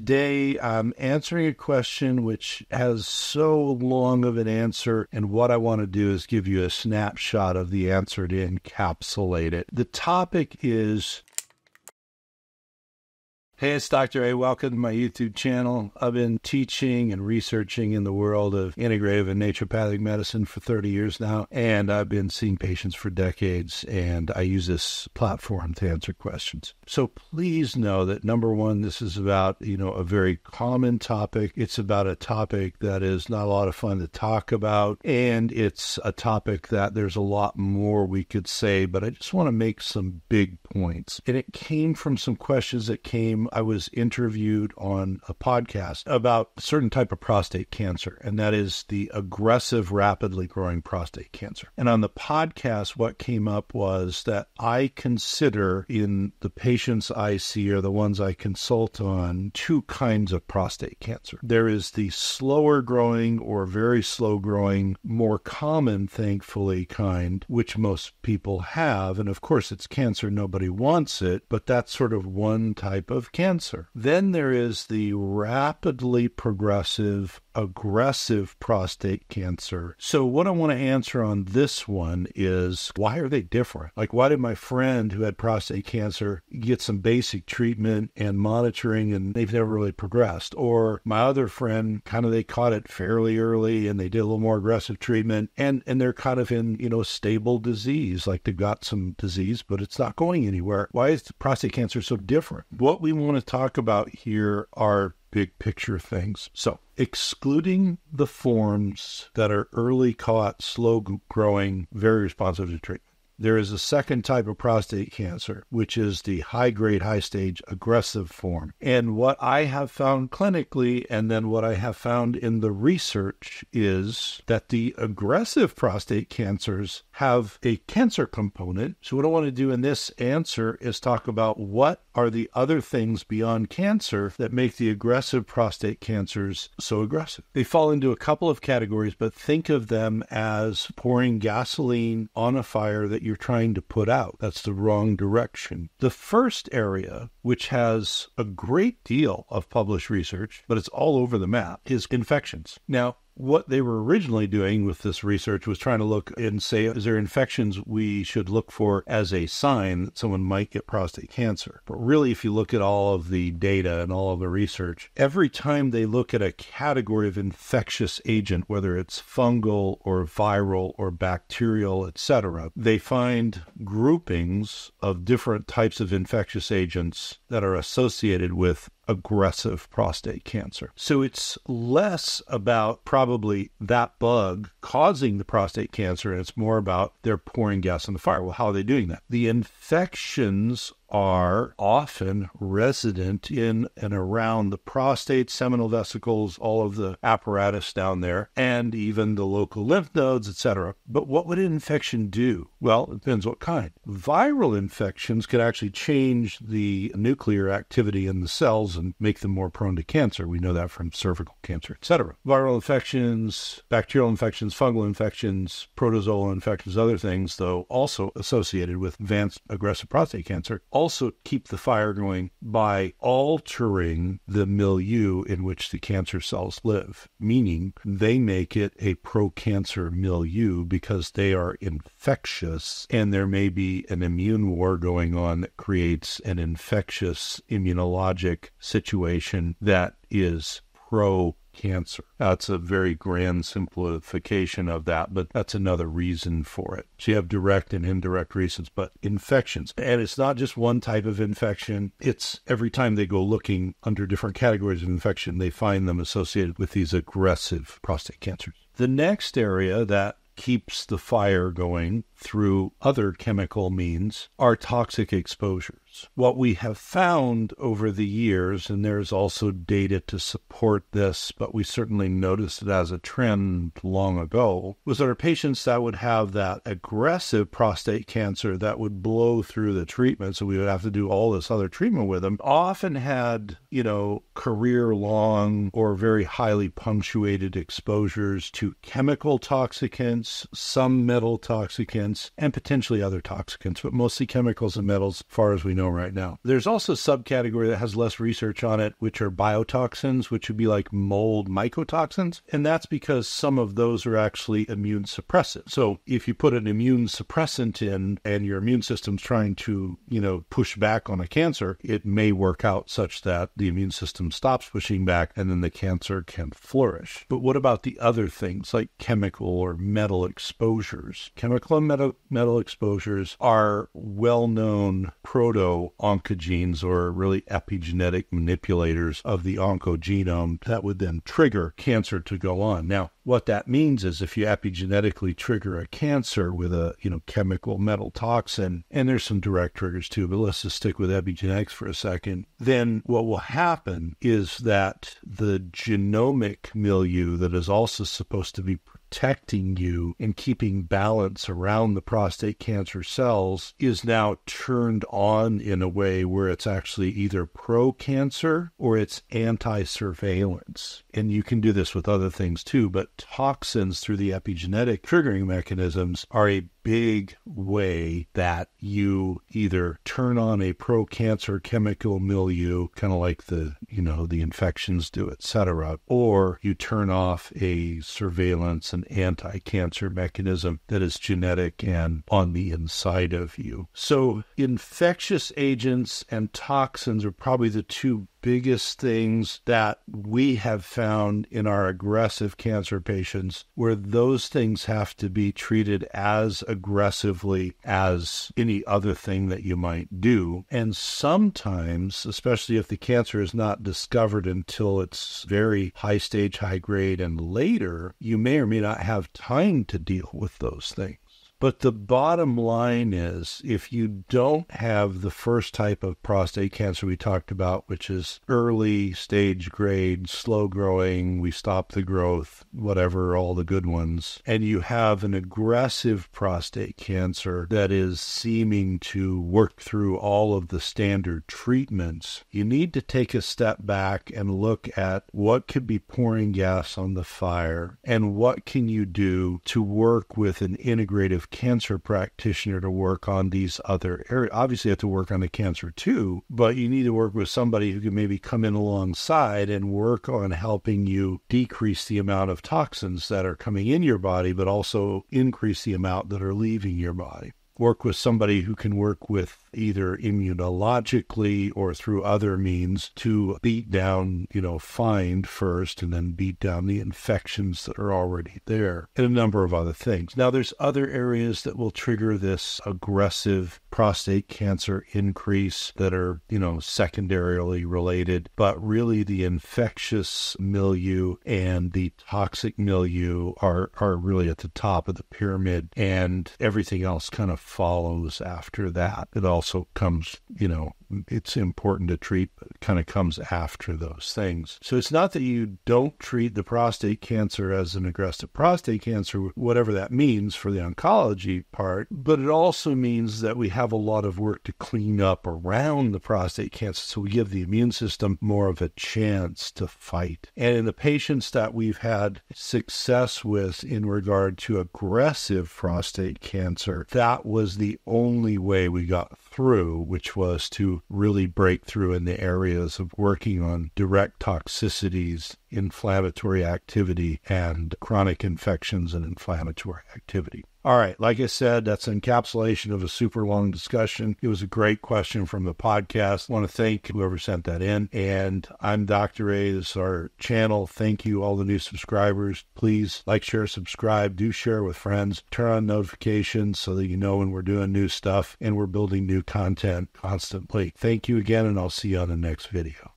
today I'm answering a question which has so long of an answer, and what I want to do is give you a snapshot of the answer to encapsulate it. The topic is Hey, it's Dr. A. Welcome to my YouTube channel. I've been teaching and researching in the world of integrative and naturopathic medicine for 30 years now, and I've been seeing patients for decades, and I use this platform to answer questions. So please know that number one, this is about, you know, a very common topic. It's about a topic that is not a lot of fun to talk about, and it's a topic that there's a lot more we could say, but I just want to make some big points. And it came from some questions that came I was interviewed on a podcast about a certain type of prostate cancer, and that is the aggressive, rapidly growing prostate cancer. And on the podcast, what came up was that I consider in the patients I see or the ones I consult on two kinds of prostate cancer. There is the slower growing or very slow growing, more common, thankfully, kind, which most people have. And of course, it's cancer, nobody wants it, but that's sort of one type of cancer cancer. Then there is the rapidly progressive aggressive prostate cancer. So, what I want to answer on this one is why are they different? Like, why did my friend who had prostate cancer get some basic treatment and monitoring and they've never really progressed? Or my other friend, kind of, they caught it fairly early and they did a little more aggressive treatment and, and they're kind of in, you know, stable disease, like they've got some disease, but it's not going anywhere. Why is prostate cancer so different? What we want to talk about here are big picture things. So, excluding the forms that are early caught, slow growing, very responsive to treatment. There is a second type of prostate cancer, which is the high grade, high stage aggressive form. And what I have found clinically, and then what I have found in the research, is that the aggressive prostate cancers have a cancer component. So, what I want to do in this answer is talk about what are the other things beyond cancer that make the aggressive prostate cancers so aggressive. They fall into a couple of categories, but think of them as pouring gasoline on a fire that you're trying to put out. That's the wrong direction. The first area, which has a great deal of published research, but it's all over the map, is infections. Now, what they were originally doing with this research was trying to look and say, is there infections we should look for as a sign that someone might get prostate cancer? But really, if you look at all of the data and all of the research, every time they look at a category of infectious agent, whether it's fungal or viral or bacterial, etc., they find groupings of different types of infectious agents that are associated with aggressive prostate cancer. So it's less about probably that bug causing the prostate cancer, and it's more about they're pouring gas on the fire. Well, how are they doing that? The infections are often resident in and around the prostate, seminal vesicles, all of the apparatus down there, and even the local lymph nodes, etc. But what would an infection do? Well, it depends what kind. Viral infections can actually change the nuclear activity in the cells and make them more prone to cancer. We know that from cervical cancer, etc. Viral infections, bacterial infections, fungal infections, protozoal infections, other things, though, also associated with advanced aggressive prostate cancer also keep the fire going by altering the milieu in which the cancer cells live, meaning they make it a pro cancer milieu because they are infectious and there may be an immune war going on that creates an infectious immunologic situation that is pro cancer. That's a very grand simplification of that, but that's another reason for it. So you have direct and indirect reasons, but infections. And it's not just one type of infection, it's every time they go looking under different categories of infection, they find them associated with these aggressive prostate cancers. The next area that keeps the fire going through other chemical means are toxic exposures. What we have found over the years, and there's also data to support this, but we certainly noticed it as a trend long ago, was that our patients that would have that aggressive prostate cancer that would blow through the treatment, so we would have to do all this other treatment with them, often had, you know, career long or very highly punctuated exposures to chemical toxicants, some metal toxicants and potentially other toxicants, but mostly chemicals and metals, as far as we know know right now. There's also a subcategory that has less research on it, which are biotoxins, which would be like mold mycotoxins. And that's because some of those are actually immune suppressant. So if you put an immune suppressant in and your immune system's trying to, you know, push back on a cancer, it may work out such that the immune system stops pushing back and then the cancer can flourish. But what about the other things like chemical or metal exposures? Chemical and metal, metal exposures are well known proto oncogenes or really epigenetic manipulators of the oncogenome that would then trigger cancer to go on. Now, what that means is if you epigenetically trigger a cancer with a you know chemical metal toxin, and there's some direct triggers too, but let's just stick with epigenetics for a second, then what will happen is that the genomic milieu that is also supposed to be protecting you and keeping balance around the prostate cancer cells is now turned on in a way where it's actually either pro cancer or it's anti surveillance. And you can do this with other things too, but toxins through the epigenetic triggering mechanisms are a big way that you either turn on a pro cancer chemical milieu, kind of like the, you know, the infections do, etc., or you turn off a surveillance and anti cancer mechanism that is genetic and on the inside of you. So, infectious agents and toxins are probably the two biggest things that we have found in our aggressive cancer patients where those things have to be treated as aggressively as any other thing that you might do. And sometimes, especially if the cancer is not discovered until it's very high stage, high grade, and later, you may or may not have time to deal with those things. But the bottom line is if you don't have the first type of prostate cancer we talked about, which is early stage grade, slow growing, we stop the growth, whatever, all the good ones, and you have an aggressive prostate cancer that is seeming to work through all of the standard treatments, you need to take a step back and look at what could be pouring gas on the fire and what can you do to work with an integrative cancer practitioner to work on these other areas. Obviously, you have to work on the cancer too, but you need to work with somebody who can maybe come in alongside and work on helping you decrease the amount of toxins that are coming in your body, but also increase the amount that are leaving your body work with somebody who can work with either immunologically or through other means to beat down, you know, find first and then beat down the infections that are already there and a number of other things. Now, there's other areas that will trigger this aggressive prostate cancer increase that are, you know, secondarily related, but really the infectious milieu and the toxic milieu are, are really at the top of the pyramid and everything else kind of follows after that. It also comes, you know, it's important to treat, but kind of comes after those things. So it's not that you don't treat the prostate cancer as an aggressive prostate cancer, whatever that means for the oncology part, but it also means that we have a lot of work to clean up around the prostate cancer. So we give the immune system more of a chance to fight. And in the patients that we've had success with in regard to aggressive prostate cancer, that was the only way we got through, which was to really break through in the areas of working on direct toxicities, inflammatory activity, and chronic infections and inflammatory activity. All right, like I said, that's encapsulation of a super long discussion. It was a great question from the podcast. I want to thank whoever sent that in. And I'm Dr. A. This is our channel. Thank you, all the new subscribers. Please like, share, subscribe, do share with friends, turn on notifications so that you know when we're doing new stuff and we're building new content constantly. Thank you again, and I'll see you on the next video.